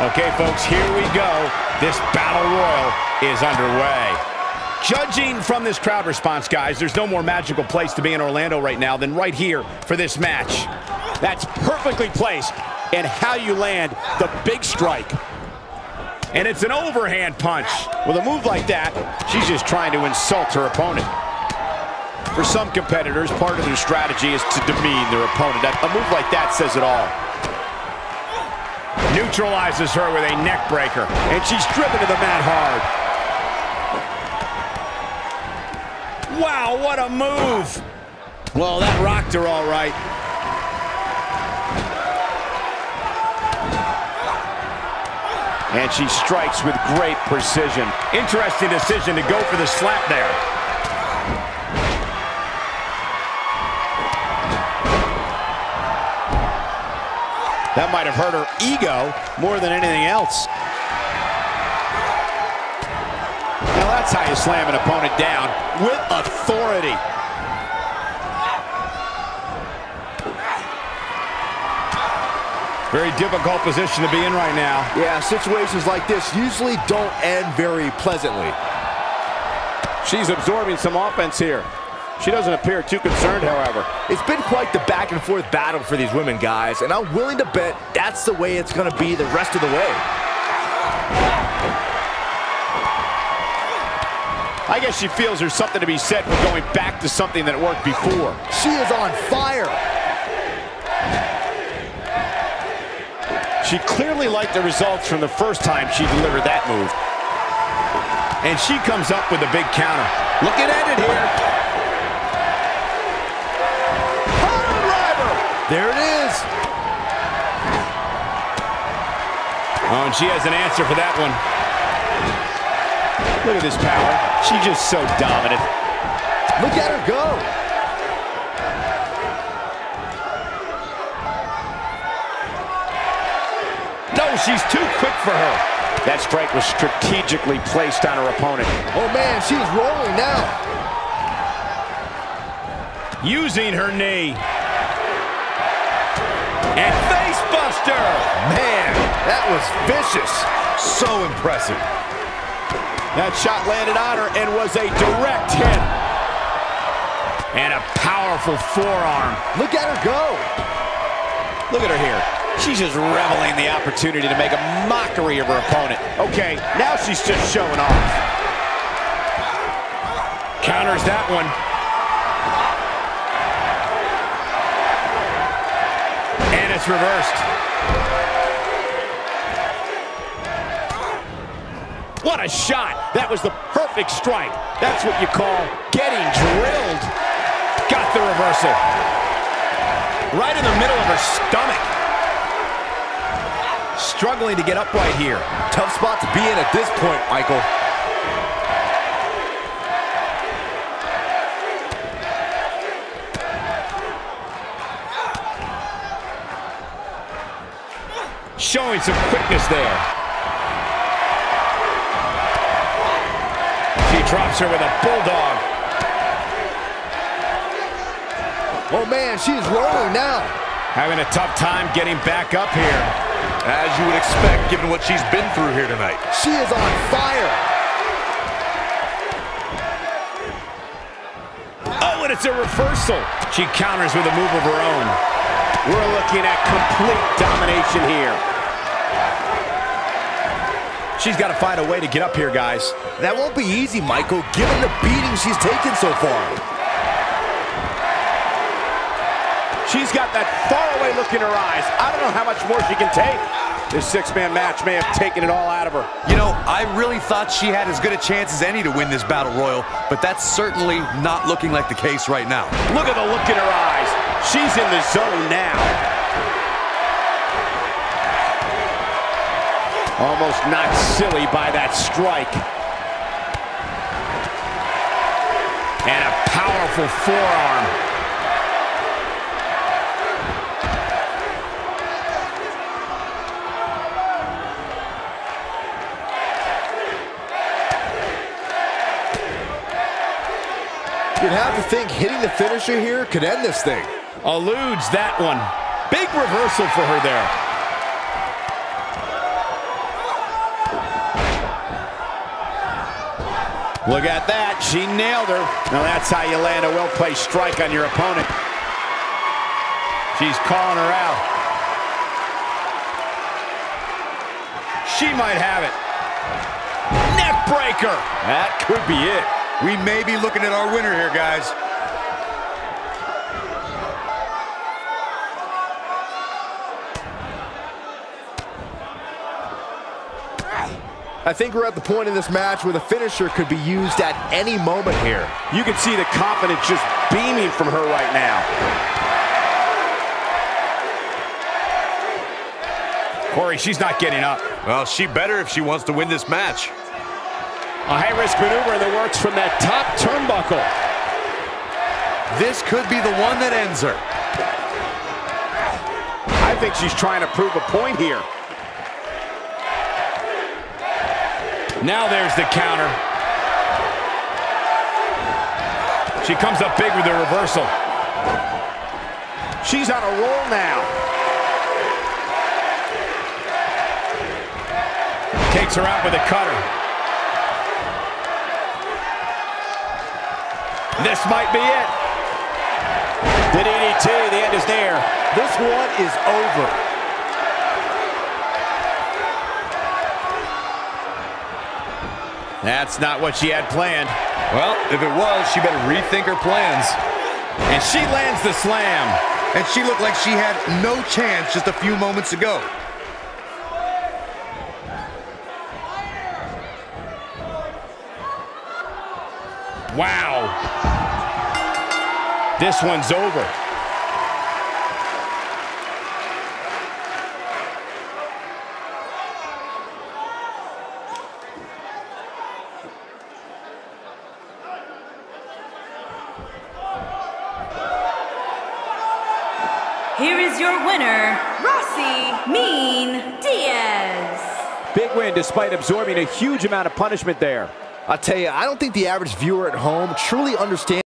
Okay, folks, here we go. This battle royal is underway. Judging from this crowd response, guys, there's no more magical place to be in Orlando right now than right here for this match. That's perfectly placed and how you land the big strike. And it's an overhand punch. With a move like that, she's just trying to insult her opponent. For some competitors, part of their strategy is to demean their opponent. A move like that says it all. Neutralizes her with a neck breaker, and she's driven to the mat hard. Wow, what a move! Well, that rocked her all right. And she strikes with great precision. Interesting decision to go for the slap there. That might have hurt her ego more than anything else. Now that's how you slam an opponent down with authority. Very difficult position to be in right now. Yeah, situations like this usually don't end very pleasantly. She's absorbing some offense here. She doesn't appear too concerned, however. It's been quite the back and forth battle for these women, guys, and I'm willing to bet that's the way it's going to be the rest of the way. I guess she feels there's something to be said for going back to something that worked before. She is on fire. She clearly liked the results from the first time she delivered that move. And she comes up with a big counter. Looking at it here. There it is. Oh, and she has an answer for that one. Look at this power. She's just so dominant. Look at her go. No, she's too quick for her. That strike was strategically placed on her opponent. Oh, man, she's rolling now. Using her knee. And facebuster! Man, that was vicious. So impressive. That shot landed on her and was a direct hit. And a powerful forearm. Look at her go. Look at her here. She's just reveling the opportunity to make a mockery of her opponent. Okay, now she's just showing off. Counters that one. It's reversed. What a shot. That was the perfect strike. That's what you call getting drilled. Got the reversal. Right in the middle of her stomach. Struggling to get upright here. Tough spot to be in at this point, Michael. Showing some quickness there. She drops her with a bulldog. Oh, man, she's rolling now. Having a tough time getting back up here. As you would expect, given what she's been through here tonight. She is on fire. Oh, and it's a reversal. She counters with a move of her own. We're looking at complete domination here. She's got to find a way to get up here, guys. That won't be easy, Michael, given the beating she's taken so far. She's got that faraway look in her eyes. I don't know how much more she can take. This six-man match may have taken it all out of her. You know, I really thought she had as good a chance as any to win this Battle Royal, but that's certainly not looking like the case right now. Look at the look in her eyes. She's in the zone now. Almost knocked silly by that strike. And a powerful forearm. You'd have to think hitting the finisher here could end this thing. Eludes that one. Big reversal for her there. Look at that. She nailed her. Now that's how you land a well-placed strike on your opponent. She's calling her out. She might have it. Neck breaker. That could be it. We may be looking at our winner here, guys. I think we're at the point in this match where the finisher could be used at any moment here. You can see the confidence just beaming from her right now. Corey, she's not getting up. Well, she better if she wants to win this match. A high-risk maneuver in the works from that top turnbuckle. This could be the one that ends her. I think she's trying to prove a point here. Now there's the counter. She comes up big with the reversal. She's on a roll now. Takes her out with a cutter. This might be it. The DDT, the end is near. This one is over. That's not what she had planned. Well, if it was, she better rethink her plans. And she lands the slam. And she looked like she had no chance just a few moments ago. Wow. This one's over. Here is your winner, Rossi Mean Diaz. Big win despite absorbing a huge amount of punishment there. I tell you, I don't think the average viewer at home truly understands